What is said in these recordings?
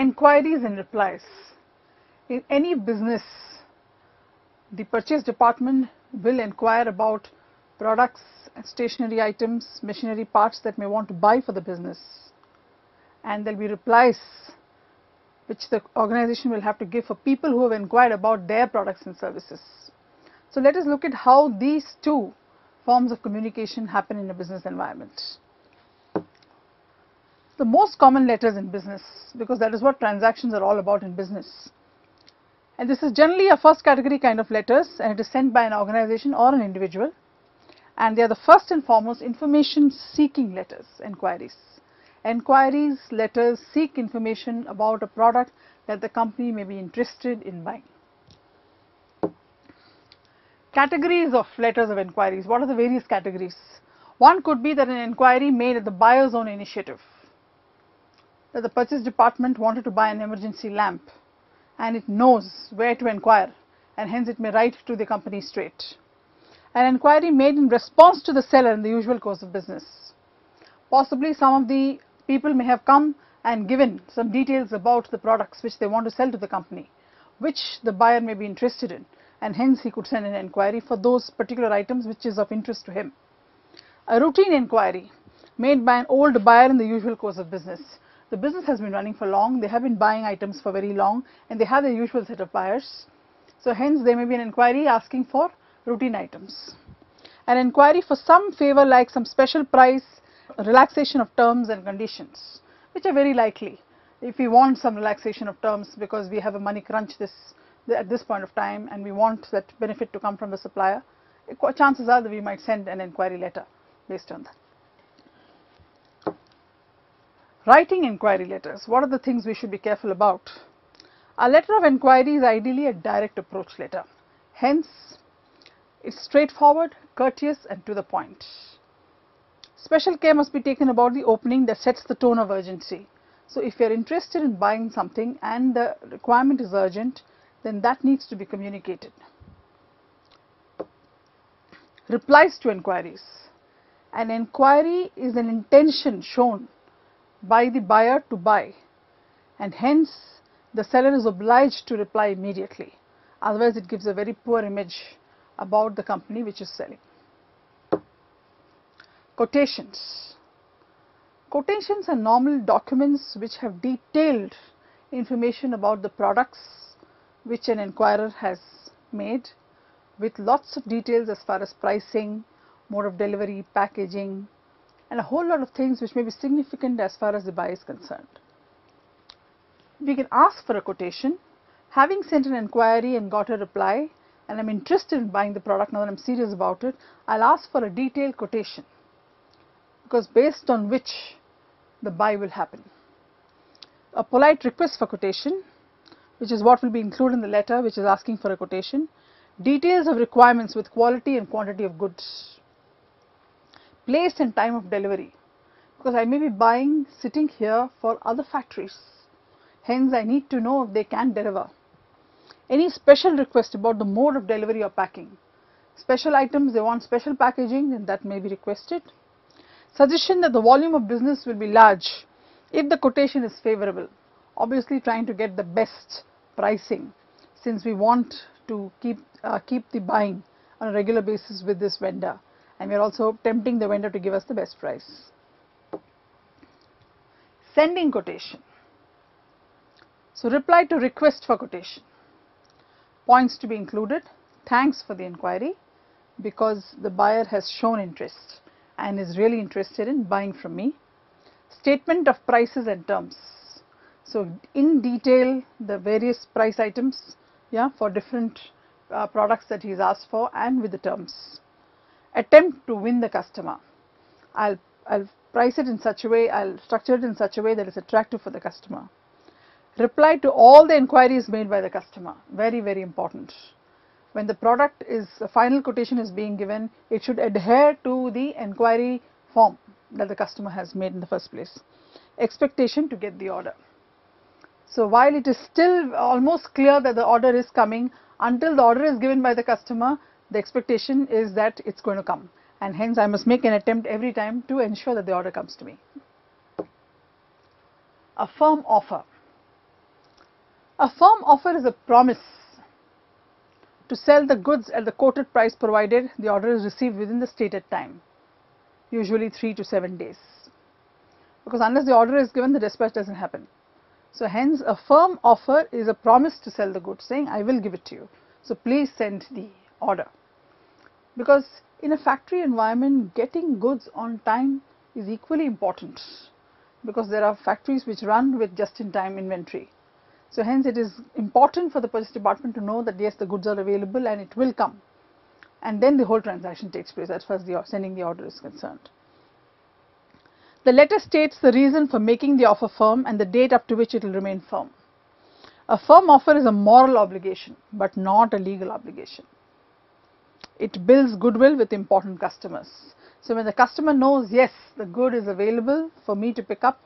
enquiries and replies. In any business, the purchase department will inquire about products, stationery items, machinery parts that may want to buy for the business and there will be replies which the organization will have to give for people who have inquired about their products and services. So, let us look at how these two forms of communication happen in a business environment. The most common letters in business because that is what transactions are all about in business. And this is generally a first category kind of letters and it is sent by an organization or an individual and they are the first and foremost information seeking letters, inquiries. Enquiries, letters seek information about a product that the company may be interested in buying. Categories of letters of inquiries, what are the various categories? One could be that an inquiry made at the buyer's own initiative, that the purchase department wanted to buy an emergency lamp and it knows where to inquire and hence it may write to the company straight. An inquiry made in response to the seller in the usual course of business. Possibly some of the people may have come and given some details about the products which they want to sell to the company, which the buyer may be interested in and hence he could send an inquiry for those particular items which is of interest to him. A routine inquiry made by an old buyer in the usual course of business. The business has been running for long, they have been buying items for very long and they have their usual set of buyers. So, hence there may be an inquiry asking for routine items. An inquiry for some favor like some special price, relaxation of terms and conditions which are very likely. If we want some relaxation of terms because we have a money crunch this at this point of time and we want that benefit to come from the supplier, chances are that we might send an inquiry letter based on that. Writing inquiry letters, what are the things we should be careful about? A letter of inquiry is ideally a direct approach letter. Hence, it's straightforward, courteous and to the point. Special care must be taken about the opening that sets the tone of urgency. So, if you are interested in buying something and the requirement is urgent, then that needs to be communicated. Replies to inquiries. An inquiry is an intention shown by the buyer to buy and hence the seller is obliged to reply immediately. Otherwise, it gives a very poor image about the company which is selling. Quotations. Quotations are normal documents which have detailed information about the products which an inquirer has made with lots of details as far as pricing, mode of delivery, packaging and a whole lot of things which may be significant as far as the buy is concerned. We can ask for a quotation, having sent an inquiry and got a reply and I am interested in buying the product now that I am serious about it, I will ask for a detailed quotation because based on which the buy will happen. A polite request for quotation which is what will be included in the letter which is asking for a quotation, details of requirements with quality and quantity of goods, place and time of delivery. Because I may be buying sitting here for other factories, hence I need to know if they can deliver. Any special request about the mode of delivery or packing, special items they want special packaging then that may be requested. Suggestion that the volume of business will be large if the quotation is favorable. Obviously trying to get the best pricing since we want to keep uh, keep the buying on a regular basis with this vendor and we are also tempting the vendor to give us the best price. Sending quotation. So, reply to request for quotation. Points to be included. Thanks for the inquiry because the buyer has shown interest and is really interested in buying from me. Statement of prices and terms. So, in detail the various price items yeah, for different uh, products that he has asked for and with the terms. Attempt to win the customer. I will I'll price it in such a way, I will structure it in such a way that is attractive for the customer. Reply to all the inquiries made by the customer, very, very important. When the product is, the final quotation is being given, it should adhere to the inquiry form that the customer has made in the first place. Expectation to get the order. So, while it is still almost clear that the order is coming, until the order is given by the customer, the expectation is that it is going to come and hence I must make an attempt every time to ensure that the order comes to me. A firm offer. A firm offer is a promise to sell the goods at the quoted price provided the order is received within the stated time, usually 3 to 7 days. Because unless the order is given, the dispatch does not happen. So, hence a firm offer is a promise to sell the goods saying I will give it to you. So, please send the order. Because in a factory environment getting goods on time is equally important because there are factories which run with just in time inventory. So, hence it is important for the purchase department to know that yes the goods are available and it will come and then the whole transaction takes place as far as the sending the order is concerned. The letter states the reason for making the offer firm and the date up to which it will remain firm. A firm offer is a moral obligation, but not a legal obligation. It builds goodwill with important customers. So, when the customer knows, yes, the good is available for me to pick up,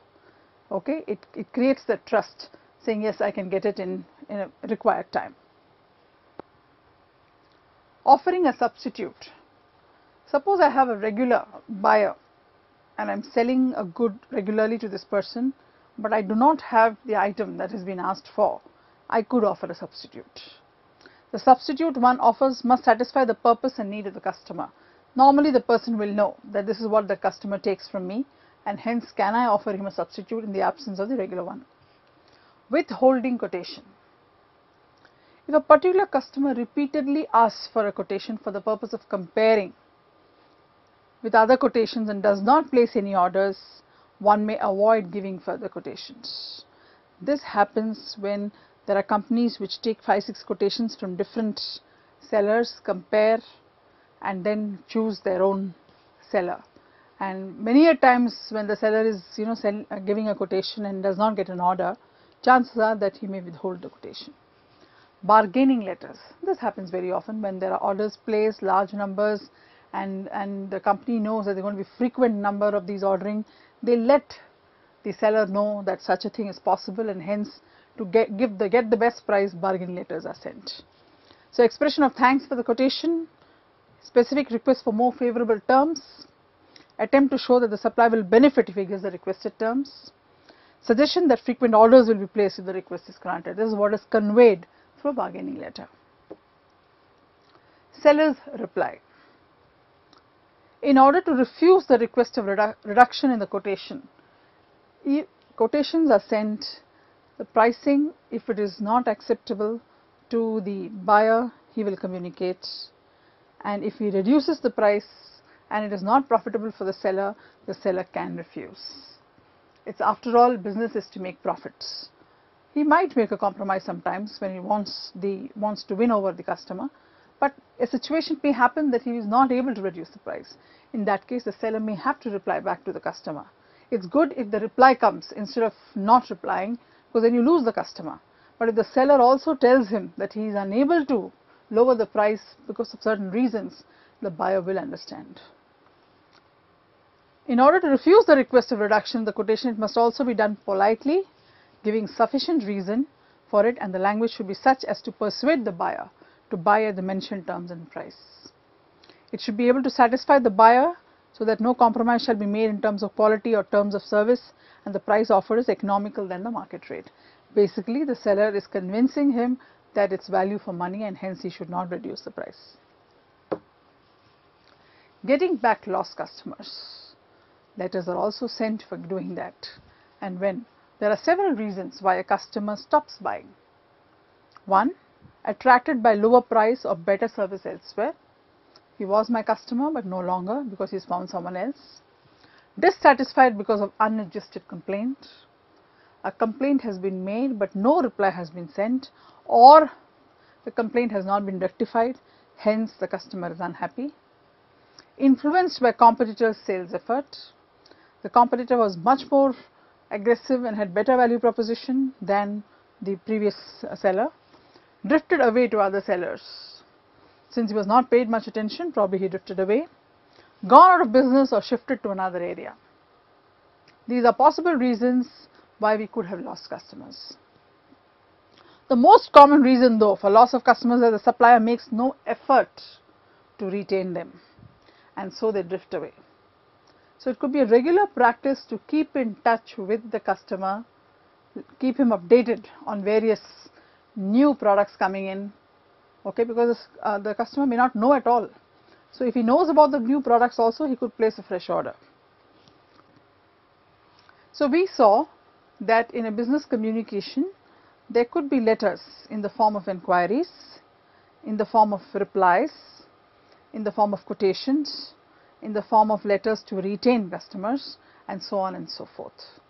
okay, it, it creates that trust saying, yes, I can get it in, in a required time. Offering a substitute. Suppose I have a regular buyer and I am selling a good regularly to this person, but I do not have the item that has been asked for, I could offer a substitute. The substitute one offers must satisfy the purpose and need of the customer. Normally the person will know that this is what the customer takes from me and hence can I offer him a substitute in the absence of the regular one. Withholding quotation. If a particular customer repeatedly asks for a quotation for the purpose of comparing with other quotations and does not place any orders, one may avoid giving further quotations. This happens when there are companies which take 5 6 quotations from different sellers, compare and then choose their own seller. And many a times when the seller is you know uh, giving a quotation and does not get an order, chances are that he may withhold the quotation. Bargaining letters. This happens very often when there are orders placed, large numbers and, and the company knows that there are going to be frequent number of these ordering, they let the seller know that such a thing is possible and hence to get, give the, get the best price bargain letters are sent. So, expression of thanks for the quotation, specific request for more favorable terms, attempt to show that the supply will benefit if he gives the requested terms, suggestion that frequent orders will be placed if the request is granted. This is what is conveyed through a bargaining letter. Seller's reply in order to refuse the request of redu reduction in the quotation. Quotations are sent, the pricing if it is not acceptable to the buyer, he will communicate and if he reduces the price and it is not profitable for the seller, the seller can refuse. It is after all business is to make profits. He might make a compromise sometimes when he wants the wants to win over the customer, but a situation may happen that he is not able to reduce the price. In that case, the seller may have to reply back to the customer. It's good if the reply comes instead of not replying because then you lose the customer. But if the seller also tells him that he is unable to lower the price because of certain reasons, the buyer will understand. In order to refuse the request of reduction, the quotation it must also be done politely, giving sufficient reason for it and the language should be such as to persuade the buyer to buy at the mentioned terms and price. It should be able to satisfy the buyer so that no compromise shall be made in terms of quality or terms of service and the price offered is economical than the market rate. Basically, the seller is convincing him that it's value for money and hence he should not reduce the price. Getting back lost customers. Letters are also sent for doing that and when there are several reasons why a customer stops buying. One, attracted by lower price or better service elsewhere. He was my customer but no longer because he's found someone else. Dissatisfied because of unadjusted complaint. A complaint has been made but no reply has been sent or the complaint has not been rectified hence the customer is unhappy. Influenced by competitor's sales effort. The competitor was much more aggressive and had better value proposition than the previous seller drifted away to other sellers. Since he was not paid much attention, probably he drifted away, gone out of business or shifted to another area. These are possible reasons why we could have lost customers. The most common reason though for loss of customers is the supplier makes no effort to retain them and so they drift away. So, it could be a regular practice to keep in touch with the customer, keep him updated on various new products coming in, okay, because uh, the customer may not know at all. So, if he knows about the new products also, he could place a fresh order. So, we saw that in a business communication, there could be letters in the form of inquiries, in the form of replies, in the form of quotations, in the form of letters to retain customers and so on and so forth.